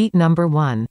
Beat number 1.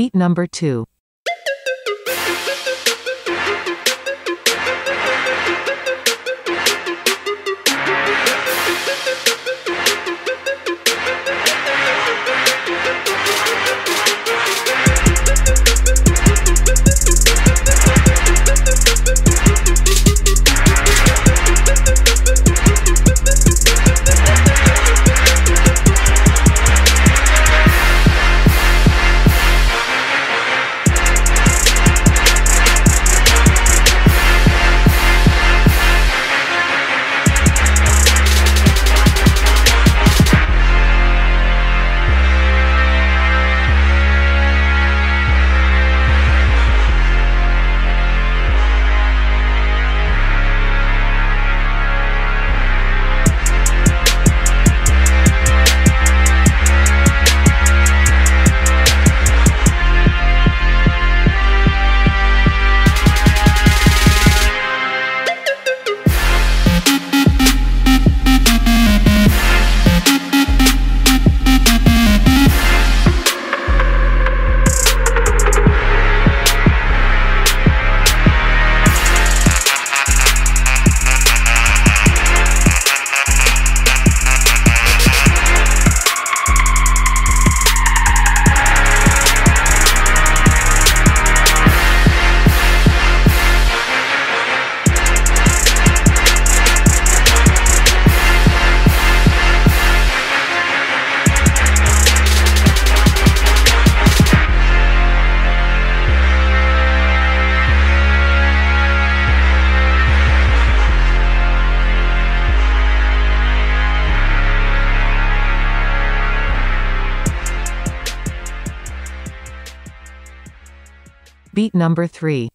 Beat number 2. Beat number 3.